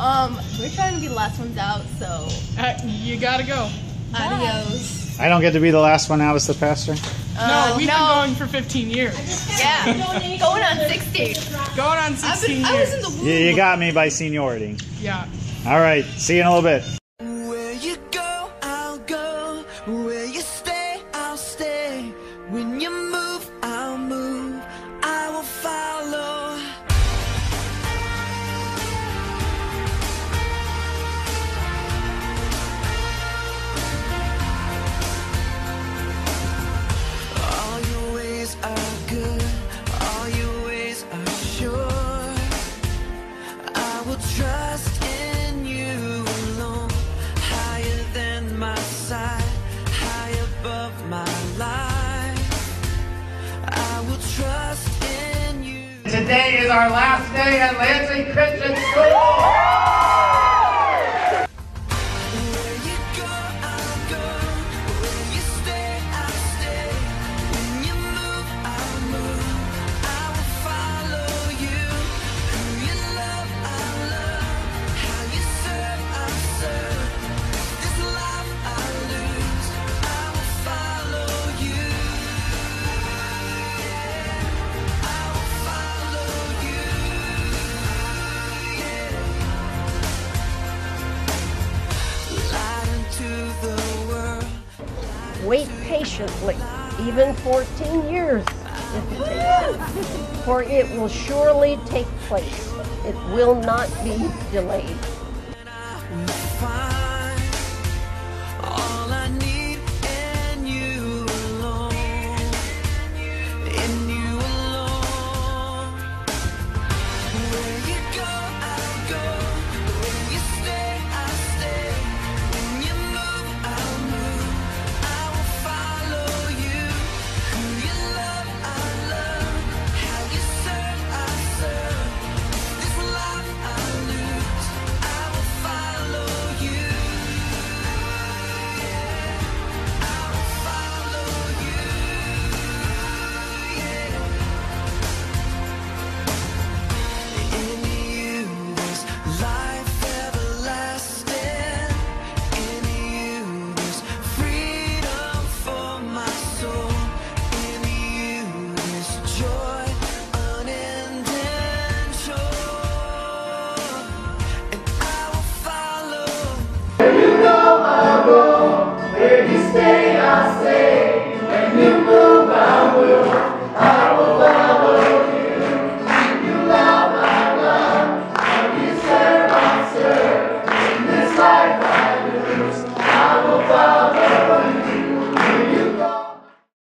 Um, we're trying to be the last ones out, so Uh, you gotta go. adios. I don't get to be the last one out as the pastor. No, Uh, we've no. been going for 15 years. Yeah, going on 60. Going on 16 been, I was years. in the womb. You, you got me by seniority. Yeah. All right. See you in a little bit. Where you go, I'll go. Where you stay, I'll stay. When you move. Today is our last day at Lansing Christian Wait patiently, even 14 years if it takes. For it will surely take place. It will not be delayed. find You stay, I'll stay. When you move,